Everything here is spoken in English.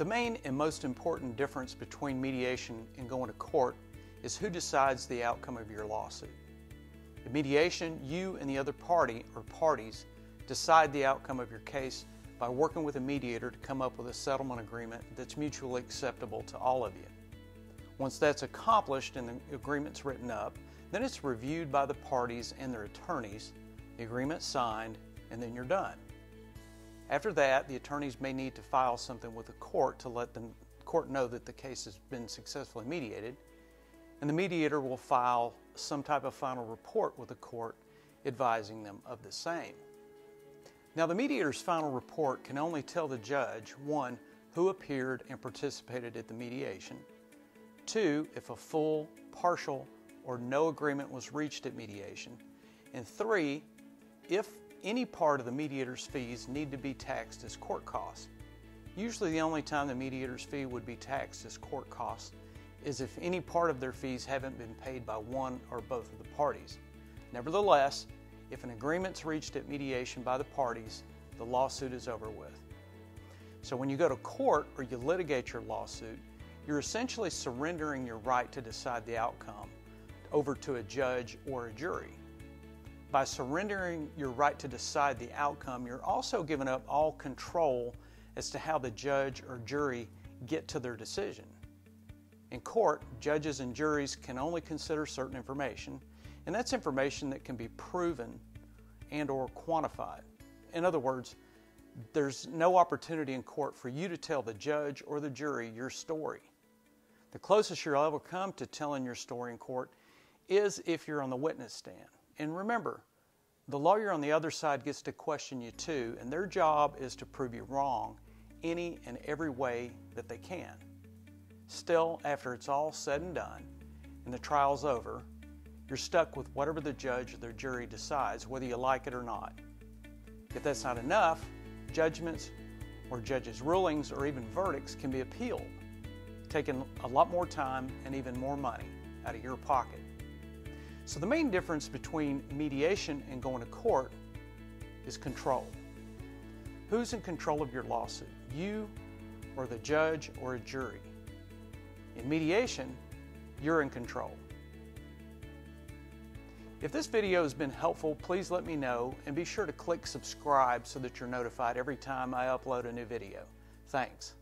The main and most important difference between mediation and going to court is who decides the outcome of your lawsuit. In mediation, you and the other party or parties decide the outcome of your case by working with a mediator to come up with a settlement agreement that's mutually acceptable to all of you. Once that's accomplished and the agreement's written up, then it's reviewed by the parties and their attorneys, the agreement signed, and then you're done. After that, the attorneys may need to file something with the court to let the court know that the case has been successfully mediated, and the mediator will file some type of final report with the court advising them of the same. Now, the mediator's final report can only tell the judge one, who appeared and participated at the mediation, two, if a full, partial, or no agreement was reached at mediation, and three, if any part of the mediator's fees need to be taxed as court costs. Usually, the only time the mediator's fee would be taxed as court costs is if any part of their fees haven't been paid by one or both of the parties. Nevertheless, if an agreement's reached at mediation by the parties, the lawsuit is over with. So when you go to court or you litigate your lawsuit, you're essentially surrendering your right to decide the outcome over to a judge or a jury. By surrendering your right to decide the outcome, you're also giving up all control as to how the judge or jury get to their decision. In court, judges and juries can only consider certain information, and that's information that can be proven and or quantified. In other words, there's no opportunity in court for you to tell the judge or the jury your story. The closest you'll ever come to telling your story in court is if you're on the witness stand. And remember, the lawyer on the other side gets to question you too, and their job is to prove you wrong any and every way that they can. Still, after it's all said and done and the trial's over, you're stuck with whatever the judge or the jury decides, whether you like it or not. If that's not enough, judgments or judges' rulings or even verdicts can be appealed, taking a lot more time and even more money out of your pocket. So the main difference between mediation and going to court is control. Who's in control of your lawsuit? You or the judge or a jury? In mediation, you're in control. If this video has been helpful, please let me know and be sure to click subscribe so that you're notified every time I upload a new video. Thanks.